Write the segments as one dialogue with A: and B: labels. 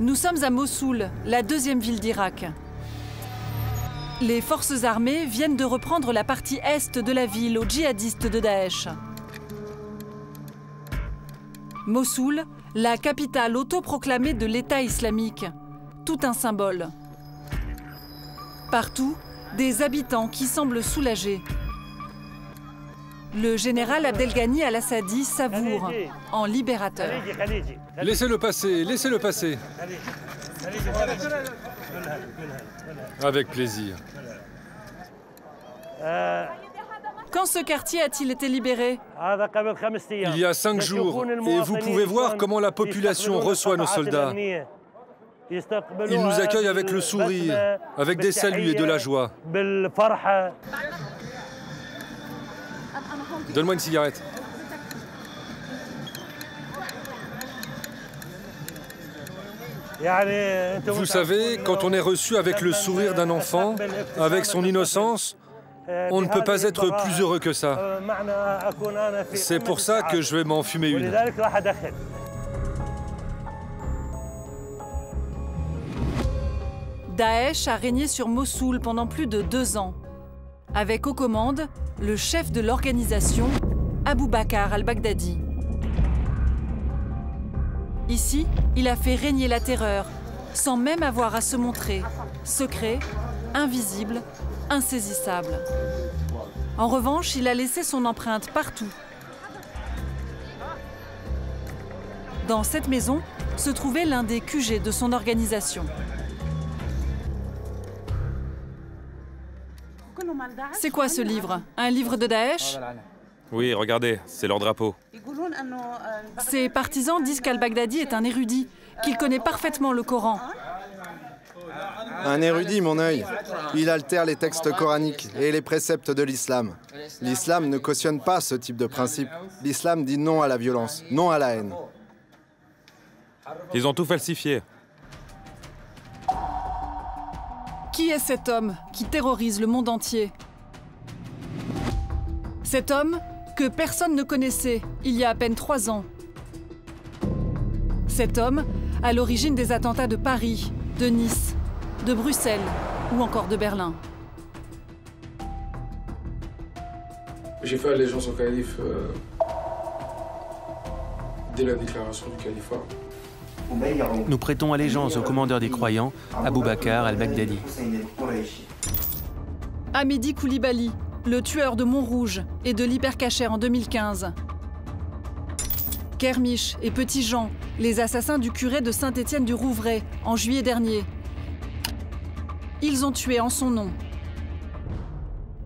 A: Nous sommes à Mossoul, la deuxième ville d'Irak. Les forces armées viennent de reprendre la partie est de la ville aux djihadistes de Daesh. Mossoul, la capitale autoproclamée de l'État islamique. Tout un symbole. Partout, des habitants qui semblent soulagés. Le général Abdelghani al-Assadi savoure en libérateur.
B: Laissez-le passer, laissez-le passer. Avec plaisir.
A: Quand ce quartier a-t-il été libéré?
B: Il y a cinq jours, et vous pouvez voir comment la population reçoit nos soldats. Ils nous accueillent avec le sourire, avec des saluts et de la joie. Donne-moi une cigarette. Vous savez, quand on est reçu avec le sourire d'un enfant, avec son innocence, on ne peut pas être plus heureux que ça. C'est pour ça que je vais m'en fumer une.
A: Daesh a régné sur Mossoul pendant plus de deux ans, avec aux commandes le chef de l'organisation, Abu Bakr al-Baghdadi. Ici, il a fait régner la terreur, sans même avoir à se montrer, secret, invisible, insaisissable. En revanche, il a laissé son empreinte partout. Dans cette maison se trouvait l'un des QG de son organisation. C'est quoi ce livre? Un livre de Daesh?
C: Oui, regardez, c'est leur drapeau.
A: Ses partisans disent qu'al-Baghdadi est un érudit, qu'il connaît parfaitement le Coran.
D: Un érudit, mon œil. Il altère les textes coraniques et les préceptes de l'islam. L'islam ne cautionne pas ce type de principe. L'islam dit non à la violence, non à la haine.
C: Ils ont tout falsifié.
A: Qui est cet homme qui terrorise le monde entier Cet homme que personne ne connaissait il y a à peine trois ans. Cet homme à l'origine des attentats de Paris, de Nice, de Bruxelles ou encore de Berlin.
E: J'ai fait allégeance au calife euh, dès la déclaration du califat.
F: Nous prêtons allégeance au commandeur des croyants, Abou Bakr al-Baghdadi.
A: Hamidi Koulibaly, le tueur de Montrouge et de l'Hypercacher en 2015. Kermiche et Petit Jean, les assassins du curé de Saint-Étienne du Rouvray en juillet dernier. Ils ont tué en son nom.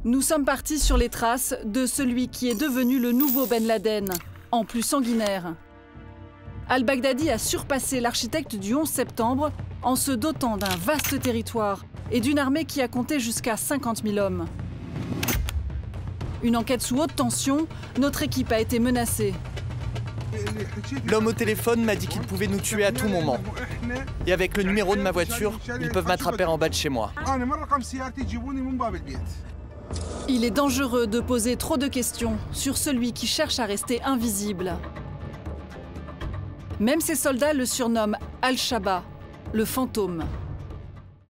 A: Nous sommes partis sur les traces de celui qui est devenu le nouveau Ben Laden, en plus sanguinaire. Al-Baghdadi a surpassé l'architecte du 11 septembre en se dotant d'un vaste territoire et d'une armée qui a compté jusqu'à 50 000 hommes. Une enquête sous haute tension, notre équipe a été menacée.
G: L'homme au téléphone m'a dit qu'il pouvait nous tuer à tout moment. Et avec le numéro de ma voiture, ils peuvent m'attraper en bas de chez moi.
A: Il est dangereux de poser trop de questions sur celui qui cherche à rester invisible. Même ses soldats le surnomment Al-Shaba, le fantôme.